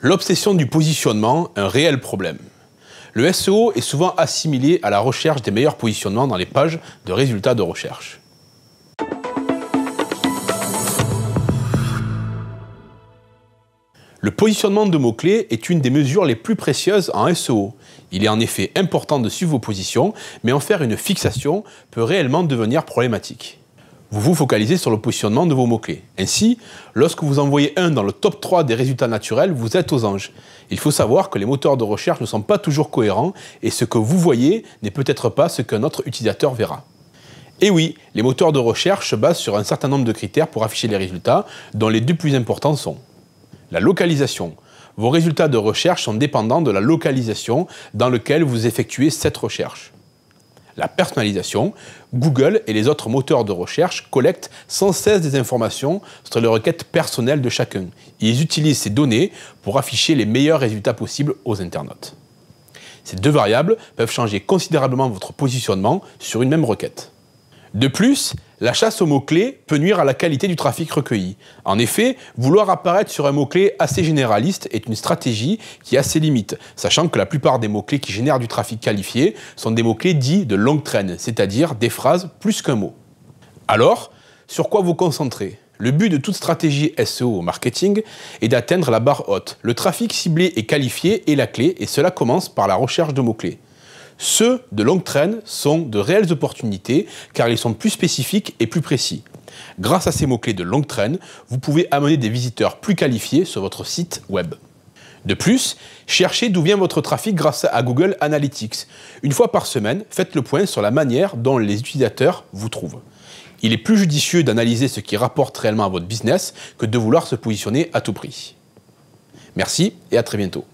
L'obsession du positionnement, un réel problème. Le SEO est souvent assimilé à la recherche des meilleurs positionnements dans les pages de résultats de recherche. Le positionnement de mots-clés est une des mesures les plus précieuses en SEO. Il est en effet important de suivre vos positions, mais en faire une fixation peut réellement devenir problématique. Vous vous focalisez sur le positionnement de vos mots-clés. Ainsi, lorsque vous envoyez un dans le top 3 des résultats naturels, vous êtes aux anges. Il faut savoir que les moteurs de recherche ne sont pas toujours cohérents et ce que vous voyez n'est peut-être pas ce qu'un autre utilisateur verra. Et oui, les moteurs de recherche se basent sur un certain nombre de critères pour afficher les résultats, dont les deux plus importants sont la localisation. Vos résultats de recherche sont dépendants de la localisation dans laquelle vous effectuez cette recherche. La personnalisation. Google et les autres moteurs de recherche collectent sans cesse des informations sur les requêtes personnelles de chacun. Ils utilisent ces données pour afficher les meilleurs résultats possibles aux internautes. Ces deux variables peuvent changer considérablement votre positionnement sur une même requête. De plus, la chasse aux mots-clés peut nuire à la qualité du trafic recueilli. En effet, vouloir apparaître sur un mot-clé assez généraliste est une stratégie qui a ses limites, sachant que la plupart des mots-clés qui génèrent du trafic qualifié sont des mots-clés dits de longue traîne, c'est-à-dire des phrases plus qu'un mot. Alors, sur quoi vous concentrer? Le but de toute stratégie SEO au marketing est d'atteindre la barre haute. Le trafic ciblé et qualifié est la clé et cela commence par la recherche de mots-clés. Ceux de longue traîne sont de réelles opportunités car ils sont plus spécifiques et plus précis. Grâce à ces mots-clés de longue traîne, vous pouvez amener des visiteurs plus qualifiés sur votre site web. De plus, cherchez d'où vient votre trafic grâce à Google Analytics. Une fois par semaine, faites le point sur la manière dont les utilisateurs vous trouvent. Il est plus judicieux d'analyser ce qui rapporte réellement à votre business que de vouloir se positionner à tout prix. Merci et à très bientôt.